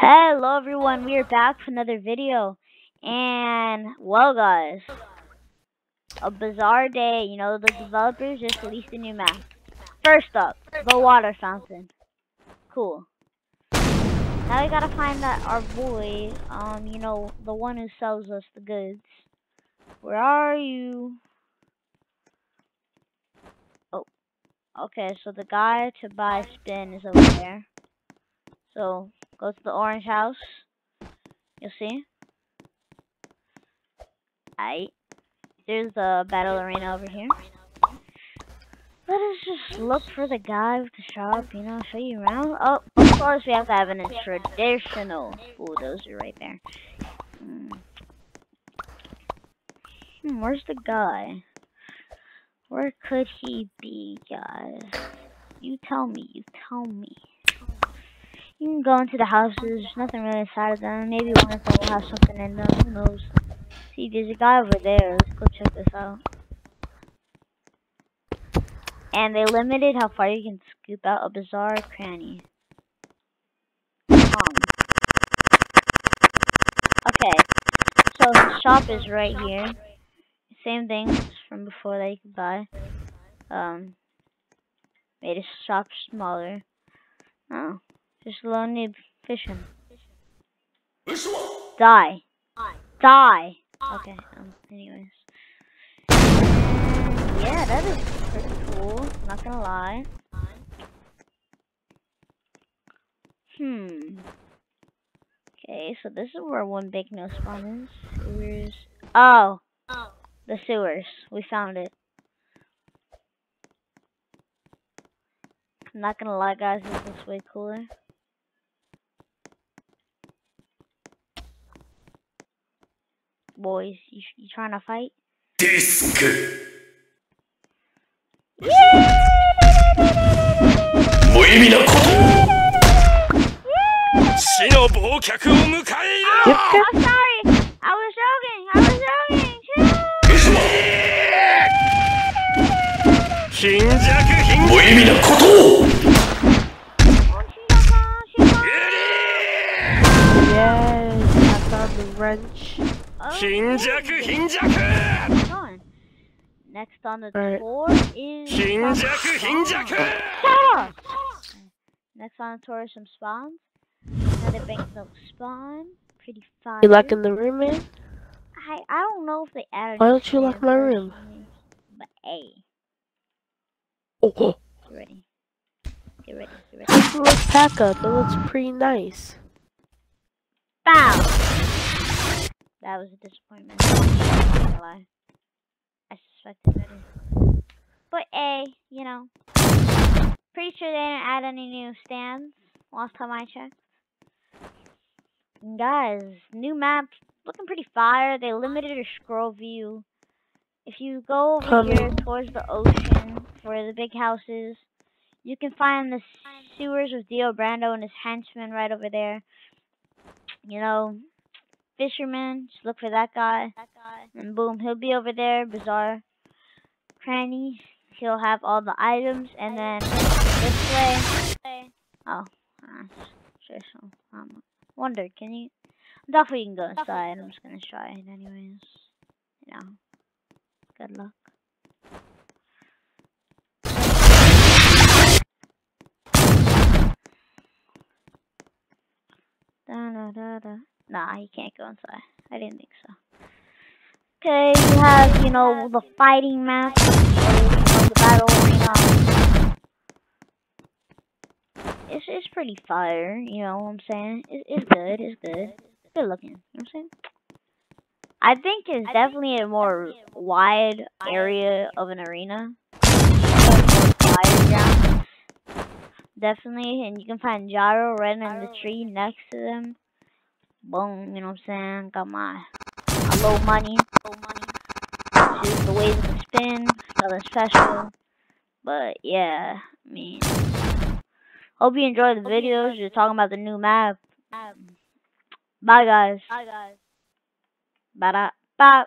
Hello everyone, we are back for another video. And, well guys, a bizarre day, you know, the developers just released a new map. First up, the water fountain. Cool. Now we gotta find that our boy, um, you know, the one who sells us the goods. Where are you? Oh, okay, so the guy to buy spin is over there. So, go to the orange house. You'll see. Aight. There's the battle arena over here. Let us just look for the guy with the shop, you know, show you around. Oh, of course we have to have an traditional bulldozer right there. Hmm. hmm, where's the guy? Where could he be, guys? You tell me, you tell me. You can go into the houses. There's nothing really inside of them. Maybe one of them will have something in them. Who knows? See, there's a guy over there. Let's go check this out. And they limited how far you can scoop out a bizarre cranny. Um. Okay. So the shop is right here. Same thing from before that you could buy. Um. Made a shop smaller. Oh. Just lonely fishing. Die. Die. Okay, um, anyways. yeah, that is pretty cool. Not gonna lie. Hmm. Okay, so this is where one big no spawn is. Sewers. Oh. The sewers. We found it. I'm not gonna lie, guys. This looks way cooler. boys. You, you trying to fight? Disc. I'm sorry. I was joking. I was joking. 貧弱貧無意味なことを Yes, I found the wrench. Hinjaku, Hinjaku! Next on the right. tour is Hinjaku, Hinjaku! Next on the tour is some spawns. Another banknote spawn. Pretty fire. You locking the room in? I I don't know if they added. Why don't you lock my room? But a. Oh. Get ready. Get ready. Get ready. Let's pack up. It looks pretty nice. Bow. That was a disappointment. I lie. I suspected better. But A, you know. Pretty sure they didn't add any new stands last time I checked. And guys, new map looking pretty fire. They limited your scroll view. If you go over Coming. here towards the ocean for the big houses, you can find the sewers with Dio Brando and his henchmen right over there. You know, fisherman. Just look for that guy. That guy. And boom, he'll be over there. Bizarre cranny. He'll have all the items. And then this way. Oh, uh, um, wonder, can you? Definitely can go inside. I'm just gonna try it anyways. You know. Good luck. Da da da da. Nah, he can't go inside. I didn't think so. Okay, you have, you know, the fighting map, the battle arena. It's, it's pretty fire, you know what I'm saying? It, it's good, it's good. It's good looking, you know what I'm saying? I think it's definitely a more wide area of an arena. Definitely, and you can find Gyro right in the tree next to them boom, you know what I'm saying? Got my, my low money, low money. Choose the ways to spin, nothing special. But yeah, I mean, hope you enjoy the videos. You're talking about the new map. Bye guys. Bye guys. Bye bye.